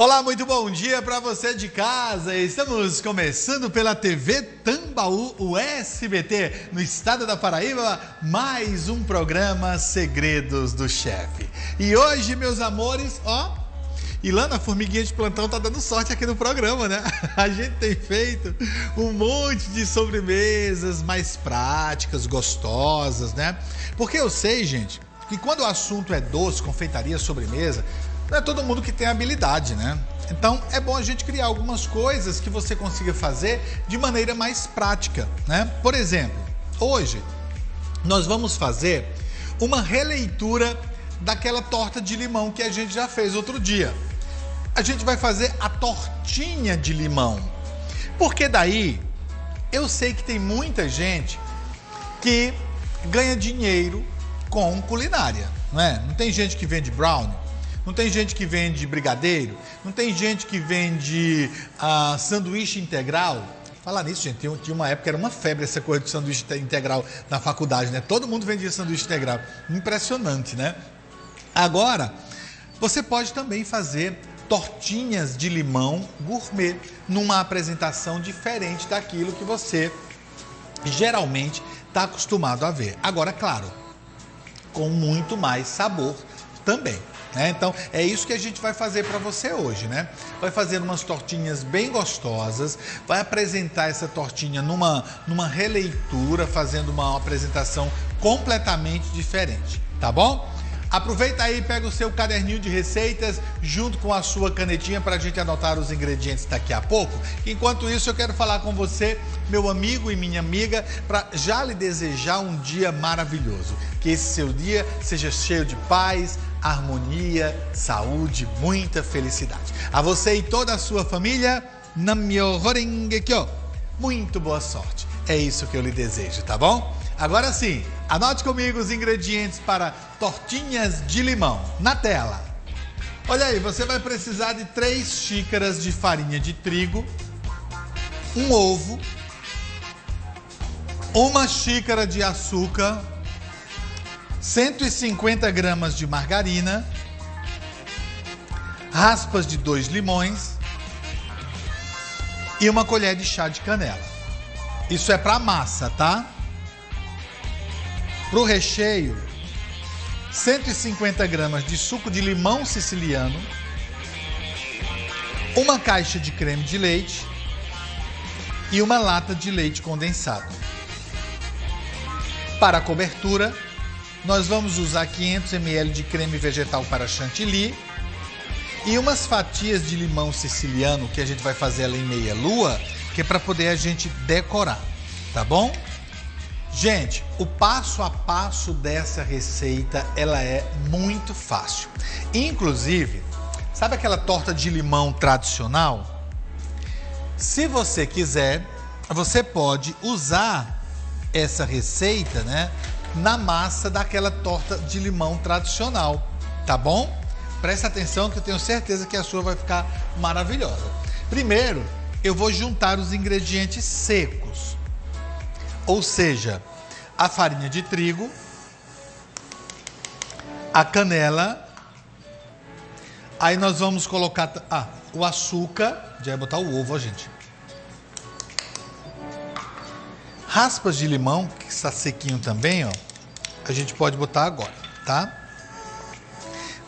Olá, muito bom dia para você de casa. Estamos começando pela TV Tambaú, o SBT, no estado da Paraíba, mais um programa Segredos do Chefe. E hoje, meus amores, ó, Ilana, formiguinha de plantão tá dando sorte aqui no programa, né? A gente tem feito um monte de sobremesas mais práticas, gostosas, né? Porque eu sei, gente, que quando o assunto é doce, confeitaria, sobremesa, não é todo mundo que tem habilidade, né? Então é bom a gente criar algumas coisas que você consiga fazer de maneira mais prática, né? Por exemplo, hoje nós vamos fazer uma releitura daquela torta de limão que a gente já fez outro dia. A gente vai fazer a tortinha de limão. Porque daí eu sei que tem muita gente que ganha dinheiro com culinária, não é? Não tem gente que vende brownie, não tem gente que vende brigadeiro, não tem gente que vende ah, sanduíche integral. Falar nisso, gente, tinha uma época era uma febre essa coisa de sanduíche integral na faculdade, né? Todo mundo vendia sanduíche integral. Impressionante, né? Agora, você pode também fazer tortinhas de limão gourmet numa apresentação diferente daquilo que você geralmente está acostumado a ver. Agora, claro, com muito mais sabor também. Né? Então é isso que a gente vai fazer para você hoje, né? Vai fazer umas tortinhas bem gostosas, vai apresentar essa tortinha numa, numa releitura, fazendo uma apresentação completamente diferente, tá bom? Aproveita aí, pega o seu caderninho de receitas junto com a sua canetinha para a gente anotar os ingredientes daqui a pouco. Enquanto isso, eu quero falar com você, meu amigo e minha amiga, para já lhe desejar um dia maravilhoso. Que esse seu dia seja cheio de paz, harmonia, saúde, muita felicidade. A você e toda a sua família, Namyo. Muito boa sorte. É isso que eu lhe desejo, tá bom? Agora sim, anote comigo os ingredientes para tortinhas de limão na tela. Olha aí, você vai precisar de 3 xícaras de farinha de trigo, um ovo, uma xícara de açúcar, 150 gramas de margarina, raspas de dois limões e uma colher de chá de canela. Isso é para massa, tá? Para o recheio, 150 gramas de suco de limão siciliano, uma caixa de creme de leite e uma lata de leite condensado. Para a cobertura, nós vamos usar 500 ml de creme vegetal para chantilly e umas fatias de limão siciliano que a gente vai fazer ela em meia lua, que é para poder a gente decorar, tá bom? Gente, o passo a passo dessa receita, ela é muito fácil. Inclusive, sabe aquela torta de limão tradicional? Se você quiser, você pode usar essa receita, né, na massa daquela torta de limão tradicional, tá bom? Presta atenção que eu tenho certeza que a sua vai ficar maravilhosa. Primeiro, eu vou juntar os ingredientes secos, ou seja, a farinha de trigo, a canela, aí nós vamos colocar ah, o açúcar, já vai botar o ovo, ó, gente. Raspas de limão, que está sequinho também, ó, a gente pode botar agora, tá?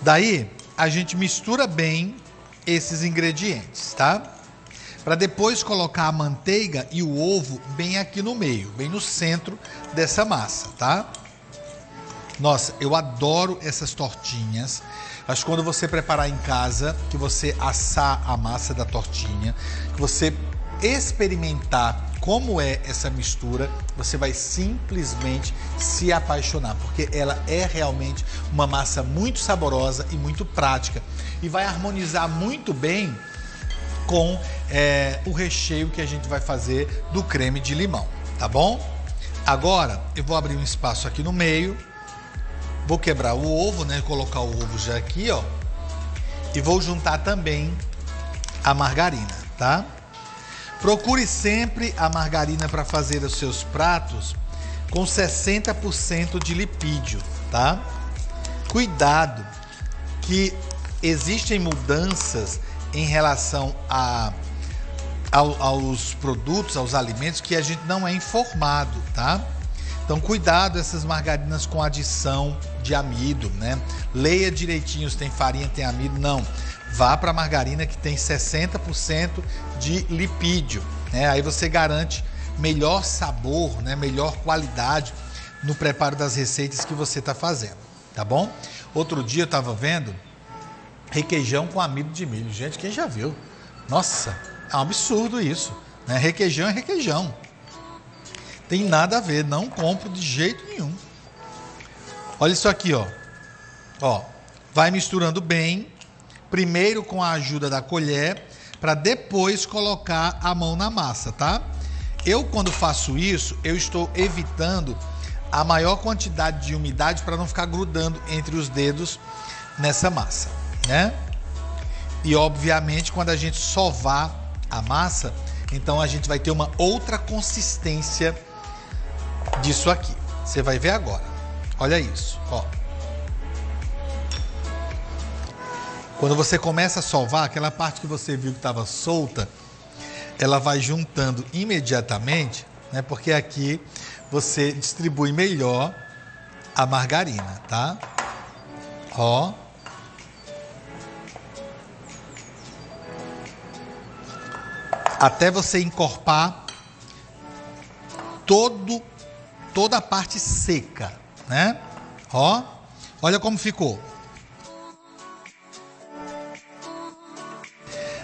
Daí, a gente mistura bem esses ingredientes, tá? Para depois colocar a manteiga e o ovo bem aqui no meio, bem no centro dessa massa, tá? Nossa, eu adoro essas tortinhas. Que quando você preparar em casa, que você assar a massa da tortinha, que você experimentar como é essa mistura, você vai simplesmente se apaixonar, porque ela é realmente uma massa muito saborosa e muito prática e vai harmonizar muito bem com é, o recheio que a gente vai fazer do creme de limão, tá bom? Agora eu vou abrir um espaço aqui no meio, vou quebrar o ovo, né? Colocar o ovo já aqui, ó, e vou juntar também a margarina, tá? Procure sempre a margarina para fazer os seus pratos com 60% de lipídio, tá? Cuidado que existem mudanças em relação a, aos produtos, aos alimentos que a gente não é informado, tá? Então, cuidado essas margarinas com adição de amido, né? Leia direitinho se tem farinha, tem amido, não. Vá para a margarina que tem 60% de lipídio, né? Aí você garante melhor sabor, né? Melhor qualidade no preparo das receitas que você está fazendo, tá bom? Outro dia eu estava vendo requeijão com amido de milho. Gente, quem já viu? Nossa, é um absurdo isso. Né? Requeijão é requeijão. Tem nada a ver, não compro de jeito nenhum. Olha isso aqui, ó. Ó, vai misturando bem, primeiro com a ajuda da colher, para depois colocar a mão na massa, tá? Eu quando faço isso, eu estou evitando a maior quantidade de umidade para não ficar grudando entre os dedos nessa massa, né? E obviamente quando a gente sovar a massa, então a gente vai ter uma outra consistência disso aqui. Você vai ver agora. Olha isso, ó. Quando você começa a sovar, aquela parte que você viu que estava solta, ela vai juntando imediatamente, né? Porque aqui você distribui melhor a margarina, tá? Ó. Até você encorpar todo toda a parte seca, né? Ó. Olha como ficou.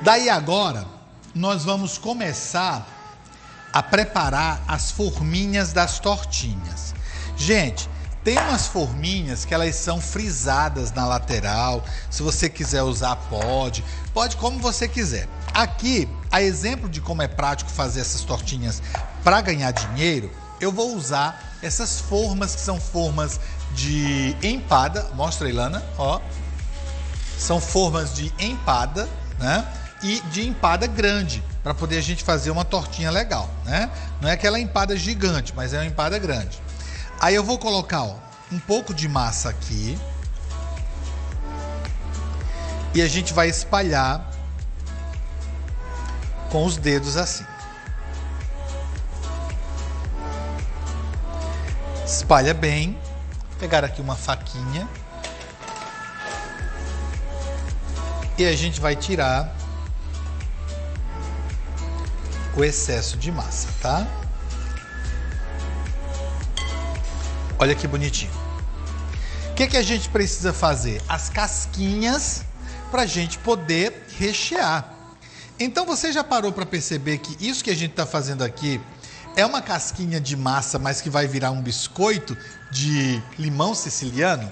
Daí agora nós vamos começar a preparar as forminhas das tortinhas. Gente, tem umas forminhas que elas são frisadas na lateral. Se você quiser usar, pode. Pode como você quiser. Aqui, a exemplo de como é prático fazer essas tortinhas para ganhar dinheiro, eu vou usar essas formas que são formas de empada. Mostra, Ilana, ó. São formas de empada, né? E de empada grande para poder a gente fazer uma tortinha legal, né? Não é aquela empada gigante, mas é uma empada grande. Aí eu vou colocar ó, um pouco de massa aqui e a gente vai espalhar com os dedos assim. Espalha bem. Pegar aqui uma faquinha. E a gente vai tirar o excesso de massa, tá? Olha que bonitinho. O que, que a gente precisa fazer? As casquinhas para a gente poder rechear. Então você já parou para perceber que isso que a gente está fazendo aqui é uma casquinha de massa, mas que vai virar um biscoito de limão siciliano?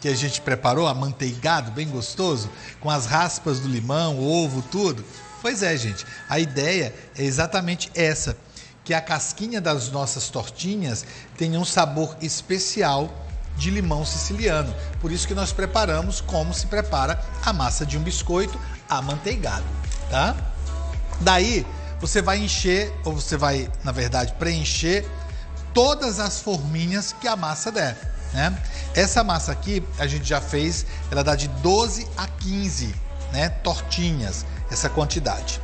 que a gente preparou, amanteigado, bem gostoso, com as raspas do limão, ovo, tudo. Pois é, gente. A ideia é exatamente essa, que a casquinha das nossas tortinhas tenha um sabor especial de limão siciliano. Por isso que nós preparamos como se prepara a massa de um biscoito amanteigado, tá? Daí você vai encher ou você vai, na verdade, preencher todas as forminhas que a massa der, né? Essa massa aqui a gente já fez, ela dá de 12 a 15, né, tortinhas essa quantidade.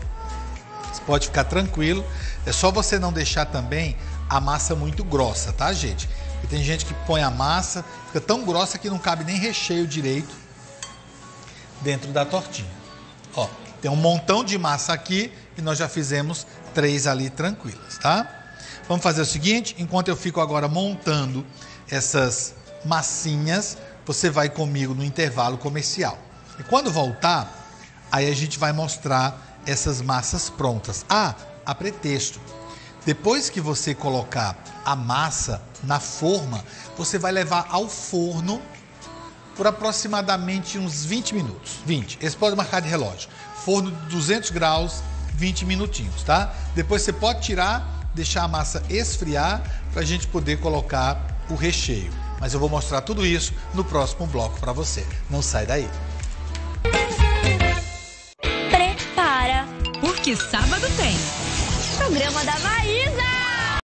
Você pode ficar tranquilo, é só você não deixar também a massa muito grossa, tá, gente? Porque tem gente que põe a massa, fica tão grossa que não cabe nem recheio direito dentro da tortinha. Ó, tem um montão de massa aqui e nós já fizemos três ali tranquilas, tá? Vamos fazer o seguinte, enquanto eu fico agora montando essas massinhas, você vai comigo no intervalo comercial. E quando voltar, Aí a gente vai mostrar essas massas prontas. Ah, a pretexto. Depois que você colocar a massa na forma, você vai levar ao forno por aproximadamente uns 20 minutos. 20. Esse pode marcar de relógio. Forno de 200 graus, 20 minutinhos, tá? Depois você pode tirar, deixar a massa esfriar para a gente poder colocar o recheio. Mas eu vou mostrar tudo isso no próximo bloco para você. Não sai daí. que sábado tem. Programa da Maísa!